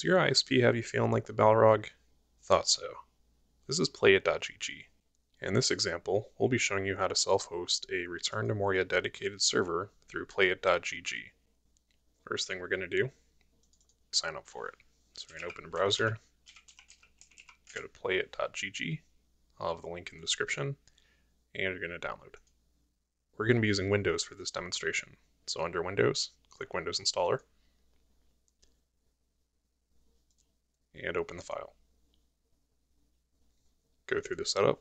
Does your ISP have you feeling like the Balrog? Thought so. This is playit.gg. In this example, we'll be showing you how to self-host a Return to Moria dedicated server through playit.gg. First thing we're going to do, sign up for it. So we're going to open a browser, go to playit.gg, I'll have the link in the description, and you're going to download. We're going to be using Windows for this demonstration. So under Windows, click Windows Installer, and open the file. Go through the setup,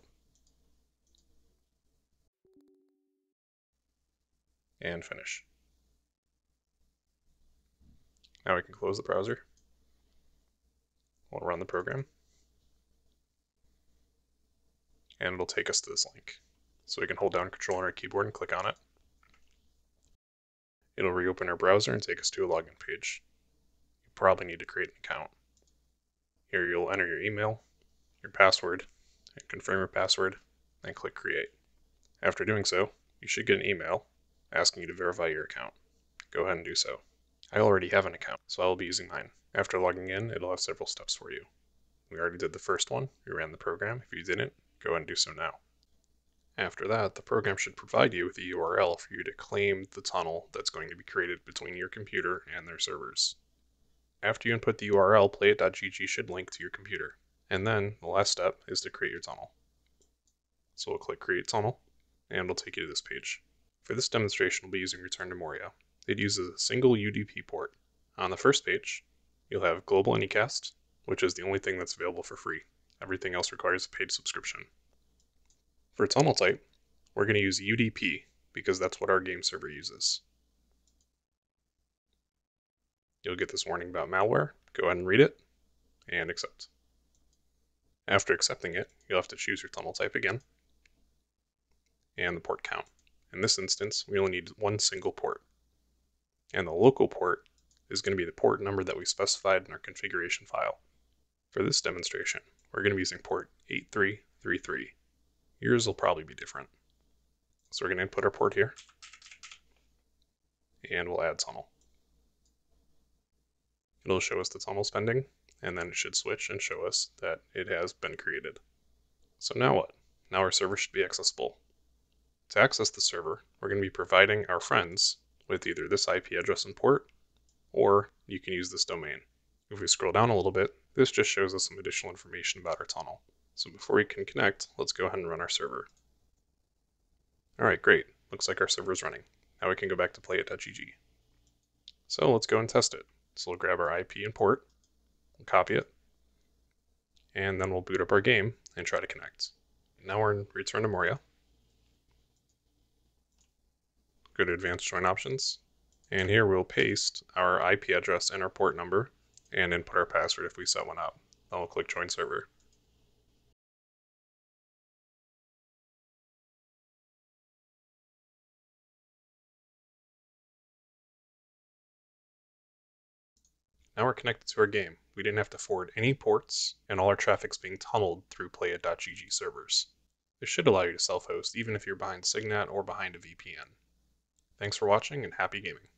and finish. Now we can close the browser. We'll run the program. And it'll take us to this link. So we can hold down control on our keyboard and click on it. It'll reopen our browser and take us to a login page. You probably need to create an account. Here you'll enter your email, your password, and confirm your password, and click create. After doing so, you should get an email asking you to verify your account. Go ahead and do so. I already have an account, so I will be using mine. After logging in, it'll have several steps for you. We already did the first one, we ran the program. If you didn't, go ahead and do so now. After that, the program should provide you with a URL for you to claim the tunnel that's going to be created between your computer and their servers. After you input the URL, playit.gg should link to your computer. And then, the last step is to create your tunnel. So we'll click Create Tunnel, and it'll take you to this page. For this demonstration, we'll be using Return to Moria. It uses a single UDP port. On the first page, you'll have Global Anycast, which is the only thing that's available for free. Everything else requires a paid subscription. For tunnel type, we're going to use UDP because that's what our game server uses. You'll get this warning about malware. Go ahead and read it and accept. After accepting it, you'll have to choose your tunnel type again and the port count. In this instance, we only need one single port. And the local port is going to be the port number that we specified in our configuration file. For this demonstration, we're going to be using port 8333. Yours will probably be different. So we're going to input our port here, and we'll add tunnel. It'll show us the tunnel spending, and then it should switch and show us that it has been created. So now what? Now our server should be accessible. To access the server, we're going to be providing our friends with either this IP address and port, or you can use this domain. If we scroll down a little bit, this just shows us some additional information about our tunnel. So before we can connect, let's go ahead and run our server. Alright, great. Looks like our server is running. Now we can go back to playit.gg. So let's go and test it. So we'll grab our IP and port, copy it, and then we'll boot up our game and try to connect. Now we're in Return to Moria. go to advanced join options. And here we'll paste our IP address and our port number and input our password if we set one up. Then we'll click join server. Now we're connected to our game. We didn't have to forward any ports, and all our traffic's being tunneled through playit.gg servers. This should allow you to self-host even if you're behind CGNAT or behind a VPN. Thanks for watching and happy gaming.